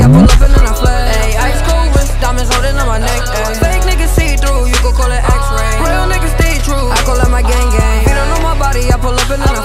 I pull up and then I flash. Ayy, ice cold wrist, diamonds holding on my neck. Ayy. Fake niggas see through, you could call it X-ray. Real niggas stay true, I call it my gang gang. Feet on my body, I pull up and then I